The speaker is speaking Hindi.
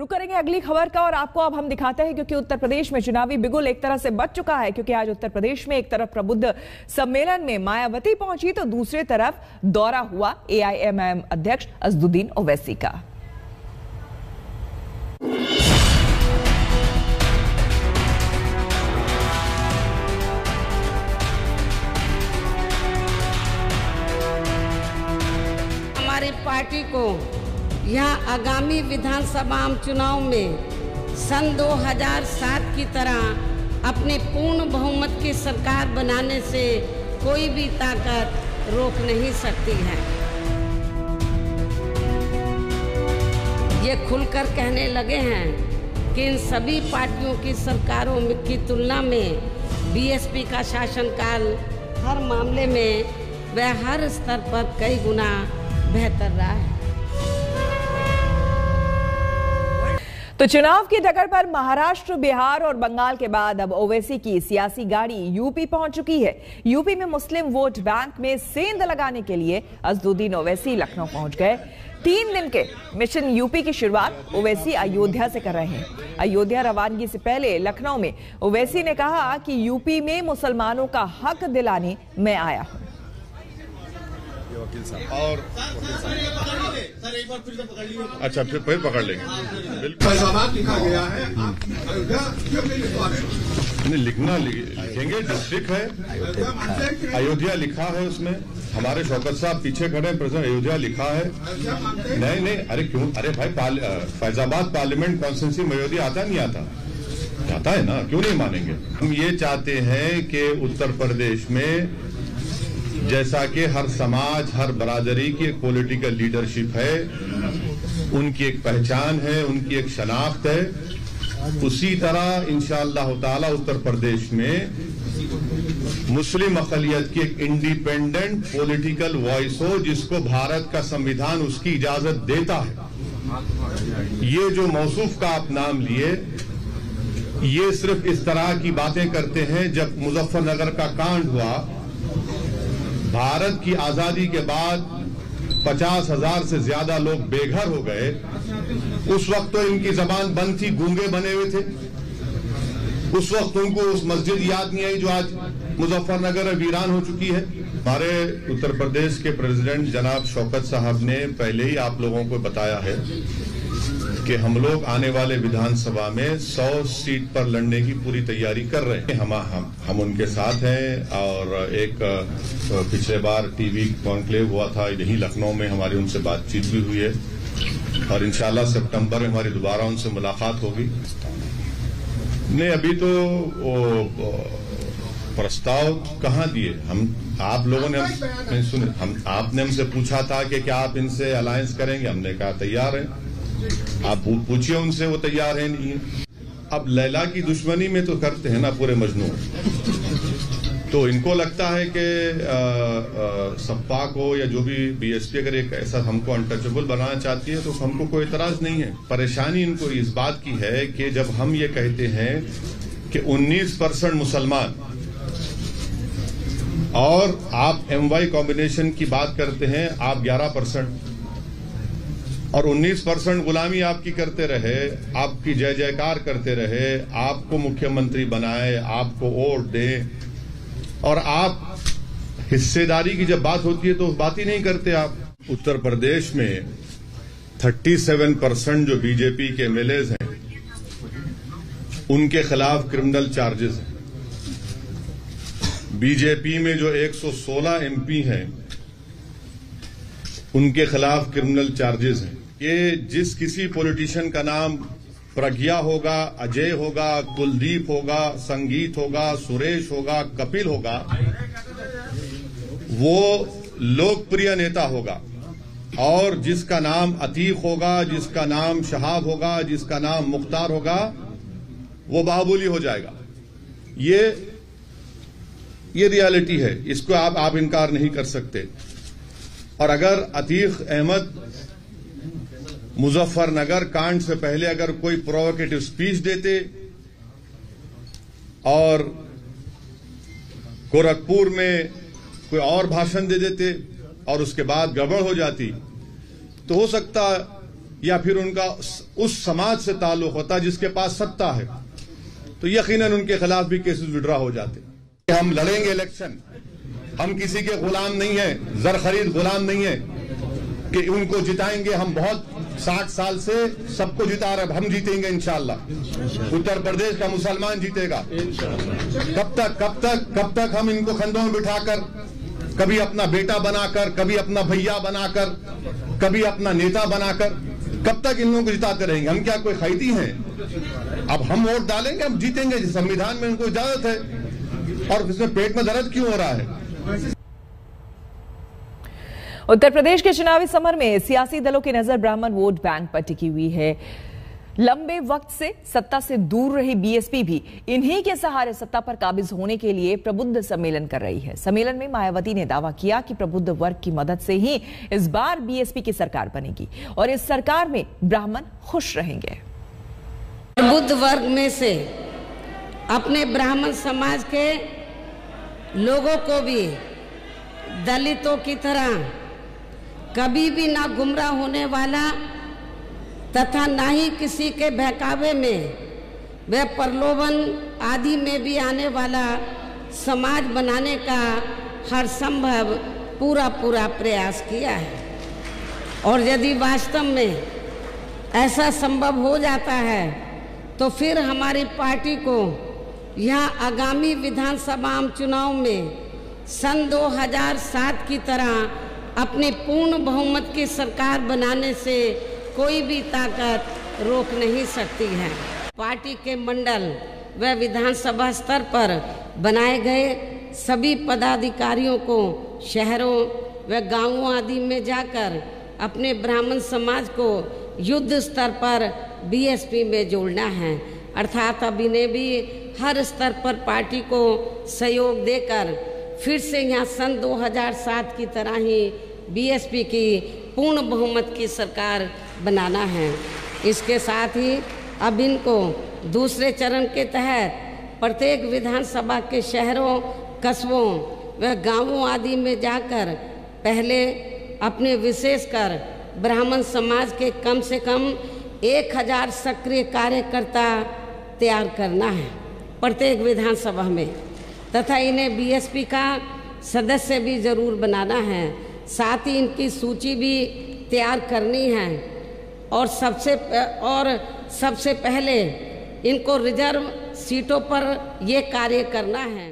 रुक करेंगे अगली खबर का और आपको अब हम दिखाते हैं क्योंकि उत्तर प्रदेश में चुनावी बिगुल एक तरह से बच चुका है क्योंकि आज उत्तर प्रदेश में एक तरफ़ प्रबुद्ध सम्मेलन में मायावती पहुँची तो दूसरी तरफ़ दौरा हुआ एआईएमआईएम अध्यक्ष अजदुद्दीन ओवैसी का। हमारी पार्टी को यह आगामी विधानसभा चुनाव में सन 2007 की तरह अपने पूर्ण बहुमत की सरकार बनाने से कोई भी ताकत रोक नहीं सकती है। ये खुलकर कहने लगे हैं कि इन सभी पार्टियों की सरकारों की तुलना में बीएसपी का शासनकाल हर मामले में वह हर स्तर पर कई गुना बेहतर रहा है। तो चुनाव की डगर पर महाराष्ट्र, बिहार और बंगाल के बाद अब ओवैसी की सियासी गाड़ी यूपी पहुँच चुकी है। यूपी में मुस्लिम वोट बैंक में सेंध लगाने के लिए अजदुद्दीन ओवैसी लखनऊ पहुँच गए। तीन दिन के मिशन यूपी की शुरुआत ओवैसी अयोध्या से कर रहे हैं। अयोध्या रवानगी से पहले लखनऊ में ओवैसी ने कहा कि यूपी में मुसलमानों का हक दिलाने मैं आया हूँ। वकील साहब। और अच्छा फिर फिर पकड़ लेंगे। बिल्कुल। लिखा गया है। आप अयोध्या क्यों नहीं लिखवा रहे नहीं लिखना लिखेंगे डिस्ट्रिक्ट है। अयोध्या लिखा है उसमें। हमारे शौकत साहब पीछे खड़े हैं प्रेसिडेंट अयोध्या लिखा है। नहीं नहीं अरे क्यों? अरे भाई पाल, फैजाबाद पार्लियामेंट कॉन्स्टिट्यूंसी में अयोध्या आता नहीं आता। आता है ना? क्यों नहीं मानेंगे? हम ये चाहते हैं कि उत्तर प्रदेश में जैसा कि हर समाज, हर बरादरी की एक पॉलिटिकल लीडरशिप है, उनकी एक पहचान है, उनकी एक शनाख्त है। उसी तरह, इंशाअल्लाह ताला, उत्तर प्रदेश में मुस्लिम अकलियत की एक इंडिपेंडेंट पॉलिटिकल वॉइस हो, जिसको भारत का संविधान उसकी इजाज़त देता है। ये जो मौसूफ का आप नाम लिए, ये सिर्फ़ इस तरह की बातें करते हैं, जब मुजफ्फरनगर का कांड हुआ भारत की आज़ादी के बाद पचास हज़ार से ज़्यादा लोग बेघर हो गए। उस वक्त तो इनकी जबान बंद थी, गूँगे बने हुए थे। उस वक्त उनको उस मस्जिद याद नहीं आई जो आज मुजफ्फरनगर में वीरान हो चुकी है। हमारे उत्तर प्रदेश के प्रेसिडेंट जनाब शौकत साहब ने पहले ही आप लोगों को बताया है कि हम लोग आने वाले विधानसभा में 100 सीट पर लड़ने की पूरी तैयारी कर रहे हैं। हम हम, हम उनके साथ हैं और एक पिछले बार टीवी कॉन्क्लेव हुआ था यही लखनऊ में हमारी उनसे बातचीत भी हुई है। और इंशाल्लाह सितंबर में हमारी दोबारा उनसे मुलाकात होगी। नहीं अभी तो वो, प्रस्ताव कहाँ दिए? हम आप लोगों ने हम सुने हम आपने हमसे पूछा था कि क्या आप इनसे अलायंस करेंगे? हमने कहा तैयार है। आप पूछिए उनसे, वो तैयार है नहीं। है अब लैला की दुश्मनी में तो करते हैं ना पूरे मजनू तो इनको लगता है कि सपा को या जो भी बीएसपी अगर एक ऐसा हमको अनटचेबल बनाना चाहती है तो हमको कोई एतराज़ नहीं है। परेशानी इनको इस बात की है कि जब हम ये कहते हैं कि 19 परसेंट मुसलमान, और आप एम वाई कॉम्बिनेशन की बात करते हैं, आप 11 परसेंट और 19 परसेंट गुलामी आपकी करते रहे, आपकी जय जयकार करते रहे, आपको मुख्यमंत्री बनाए, आपको वोट दे। और आप हिस्सेदारी की जब बात होती है तो बात ही नहीं करते आप। उत्तर प्रदेश में 37 परसेंट जो बीजेपी के एमएलए हैं, उनके खिलाफ क्रिमिनल चार्जेस हैं। बीजेपी में जो 116 एमपी हैं, उनके खिलाफ क्रिमिनल चार्जेस हैं। ये जिस किसी पॉलिटिशियन का नाम प्रज्ञा होगा, अजय होगा, कुलदीप होगा, संगीत होगा, सुरेश होगा, कपिल होगा, वो लोकप्रिय नेता होगा। और जिसका नाम अतीक होगा, जिसका नाम शहाब होगा, जिसका नाम मुख्तार होगा, वो बाहुबली हो जाएगा। ये ये रियलिटी है। इसको आप आप इनकार नहीं कर सकते। और अगर अतीक अहमद मुजफ्फरनगर कांड से पहले अगर कोई प्रोवोकेटिव स्पीच देते और गोरखपुर में कोई और भाषण दे देते और उसके बाद गड़बड़ हो जाती तो हो सकता या फिर उनका उस समाज से ताल्लुक होता जिसके पास सत्ता है तो यकीनन उनके खिलाफ भी केसेस विड्रा हो जाते। हम लड़ेंगे इलेक्शन हम किसी के गुलाम नहीं है, जर खरीद गुलाम नहीं है कि उनको जिताएँगे हम बहुत। साठ साल से सबको जिता रहे हम जीतेंगे इंशाल्लाह। उत्तर प्रदेश का मुसलमान जीतेगा। कब तक कब तक कब तक हम इनको खंडों में बिठाकर कभी अपना बेटा बनाकर कभी अपना भैया बनाकर कभी अपना नेता बनाकर कब तक इन लोगों को जिताते रहेंगे? हम क्या कोई खैदी हैं? अब हम वोट डालेंगे हम जीतेंगे। संविधान में उनको इजाज़त है और इसमें पेट में दर्द क्यों हो रहा है? उत्तर प्रदेश के चुनावी समर में सियासी दलों की नज़र ब्राह्मण वोट बैंक पर टिकी हुई है। लंबे वक्त से सत्ता से दूर रही बीएसपी भी। इन्हीं के सहारे सत्ता पर काबिज होने के लिए प्रबुद्ध सम्मेलन कर रही है। सम्मेलन में मायावती ने दावा किया कि प्रबुद्ध वर्ग की मदद से ही इस बार बीएसपी की सरकार बनेगी और इस सरकार में ब्राह्मण खुश रहेंगे। प्रबुद्ध वर्ग में से अपने ब्राह्मण समाज के लोगों को भी दलितों की तरह कभी भी ना गुमराह होने वाला तथा ना ही किसी के बहकावे में, वह प्रलोभन आदि में भी आने वाला समाज बनाने का हर संभव पूरा पूरा प्रयास किया है। और यदि वास्तव में ऐसा संभव हो जाता है तो फिर हमारी पार्टी को यह आगामी विधानसभा चुनाव में सन 2007 की तरह अपने पूर्ण बहुमत की सरकार बनाने से कोई भी ताकत रोक नहीं सकती है। पार्टी के मंडल व विधानसभा स्तर पर बनाए गए सभी पदाधिकारियों को शहरों व गाँवों आदि में जाकर अपने ब्राह्मण समाज को युद्ध स्तर पर बीएसपी में जोड़ना है। अर्थात अब इन्हें भी हर स्तर पर पार्टी को सहयोग देकर फिर से यहाँ सन 2007 की तरह ही बीएसपी की पूर्ण बहुमत की सरकार बनाना है। इसके साथ ही अब इनको दूसरे चरण के तहत प्रत्येक विधानसभा के शहरों, कस्बों व गाँवों आदि में जाकर पहले अपने विशेषकर ब्राह्मण समाज के कम से कम एक हज़ार सक्रिय कार्यकर्ता तैयार करना है प्रत्येक विधानसभा में। तथा इन्हें बीएसपी का सदस्य भी ज़रूर बनाना है। साथ ही इनकी सूची भी तैयार करनी है। और सबसे और सबसे पहले इनको रिज़र्व सीटों पर ये कार्य करना है।